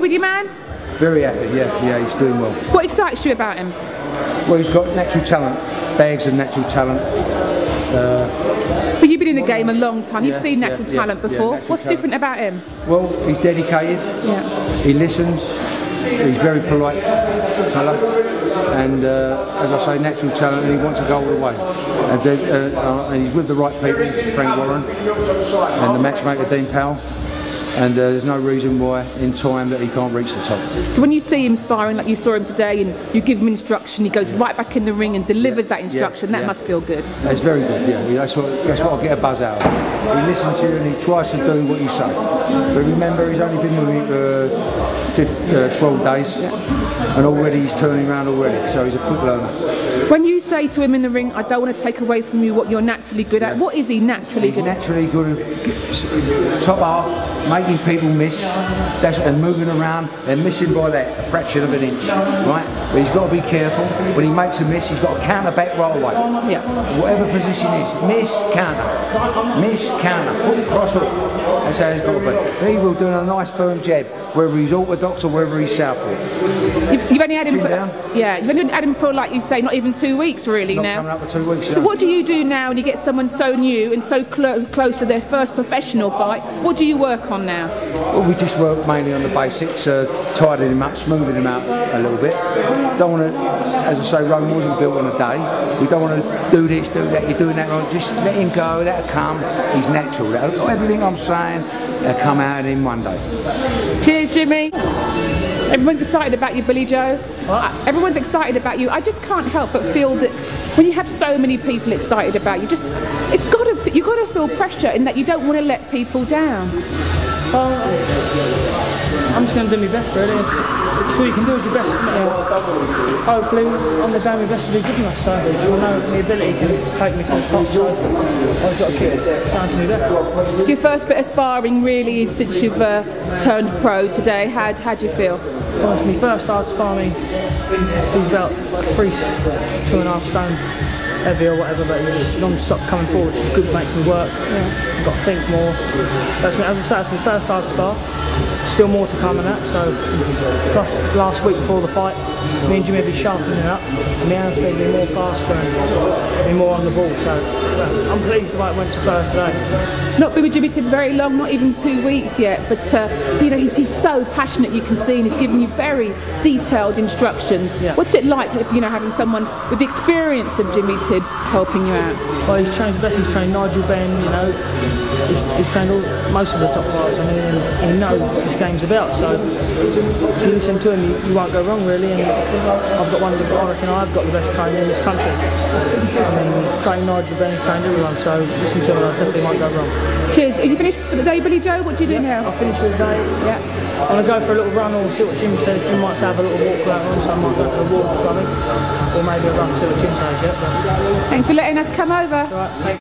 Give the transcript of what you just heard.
happy with your man? Very happy, yeah, yeah, he's doing well. What excites you about him? Well, he's got natural talent, bags of natural talent. But you've been in the game a long time. You've seen natural yeah, talent yeah, before. natural What's talent. different about him? Well, he's dedicated, Yeah. he listens, he's very polite fella, and uh, as I say, natural talent, and he wants to go all the way. And, then, uh, uh, and he's with the right people, Frank Warren, and the matchmaker Dean Powell, and uh, there's no reason why in time that he can't reach the top. So when you see him sparring like you saw him today and you give him instruction, he goes right back in the ring and delivers that instruction, yeah. that yeah. must feel good. That's very good, yeah. That's what, that's what I get a buzz out of. He listens to you and he tries to do what you say. But remember, he's only been with me uh, 12 days and already he's turning around already, so he's a quick learner. When you say to him in the ring, I don't want to take away from you what you're naturally good at, what is he naturally good at? naturally good at top half, making people miss, that's, and moving around, they're missing by that, a fraction of an inch, right? But he's got to be careful. When he makes a miss, he's got to counter back right away. Yeah. Whatever position is, miss, counter, miss, counter, hook, cross hook. That's how he's got to be. He will do a nice firm jab, whether he's orthodox or whether he's southpaw. You've, you've only had him for, down. yeah, you've only had him for like you say, not even two weeks really Not now. coming up for two weeks. So what do you do now when you get someone so new and so clo- close to their first professional fight? What do you work on now? Well, we just work mainly on the basics, uh, tidying him up, smoothing him out a little bit. Don't want to, as I say, Rome wasn't built on a day. We don't want to do this, do that, you're doing that wrong. Just let him go, let it come. He's natural. That'll- Everything I'm saying, will come out in one day. Cheers, Jimmy. Everyone's excited about you, Billy Joe. Uh, Everyone's excited about you. I just can't help but feel that when you have so many people excited about you, just it's got to you got to feel pressure in that you don't want to let people down. I'm just going to do my best, really. All you can do is your best. Yeah. Hopefully, on the day, my best will be good enough. So I know my ability can take me to the top. So I've just got to keep down to my best. It's your first bit of sparring really since you've uh, turned pro today. How how do you feel? Well, it's my first hard sparring. He's about three, two and a half stone heavy or whatever, but he's non-stop coming forward, which is good, makes me work. I've got to think more. That's me, as I say, that's my first hard spar. Still more to come in that, so plus last week before the fight, me and Jimmy will be sharpening it up, and the hands will be more faster and be more on the ball, so well, I'm pleased the way it went to first today. Not been with Jimmy Tibbs very long, not even two weeks yet, but uh, you know he's so passionate. You can see, and he's giving you very detailed instructions. Yeah. What's it like, if, you know, having someone with the experience of Jimmy Tibbs helping you out? Well, he's trained. He's trained Nigel Benn, you know. He's, he's trained all, most of the top fighters. I mean, he knows what this game's about. So if you listen to him, you, you won't go wrong, really. And I've got one of the, I reckon I've got the best trainer in this country. I mean, he's trained Nigel Benn, he's trained everyone. So listen to him, I definitely won't go wrong. Cheers. Are you finished for the day, Billy Joe? What do you do now? I'll finish for the day. Yeah. I'm going to go for a little run or see what Jim says. Jim might have a little walk later on, so I might go for a walk or something. Or maybe a run, see what Jim says, yeah. Thanks for letting us come over. all right, thanks.